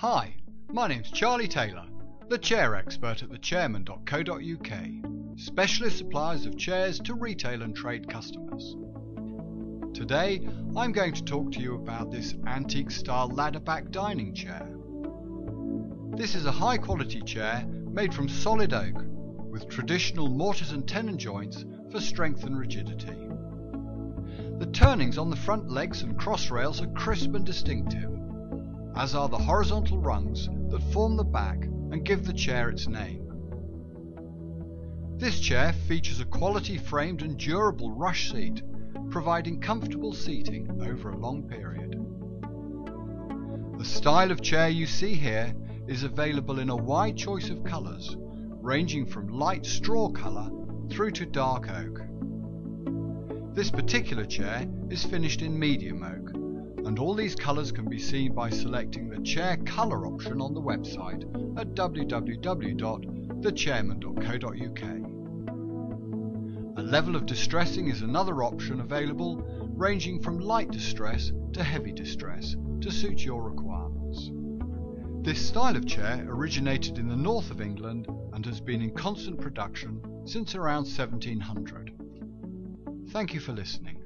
Hi, my name's Charlie Taylor, the chair expert at thechairman.co.uk, specialist suppliers of chairs to retail and trade customers. Today, I'm going to talk to you about this antique style ladder back dining chair. This is a high quality chair made from solid oak with traditional mortise and tenon joints for strength and rigidity. The turnings on the front legs and cross rails are crisp and distinctive, as are the horizontal rungs that form the back and give the chair its name. This chair features a quality framed and durable rush seat, providing comfortable seating over a long period. The style of chair you see here is available in a wide choice of colours, ranging from light straw colour through to dark oak. This particular chair is finished in medium oak, and all these colours can be seen by selecting the chair colour option on the website at www.thechairman.co.uk. A level of distressing is another option available, ranging from light distress to heavy distress to suit your requirements. This style of chair originated in the north of England and has been in constant production since around 1700. Thank you for listening.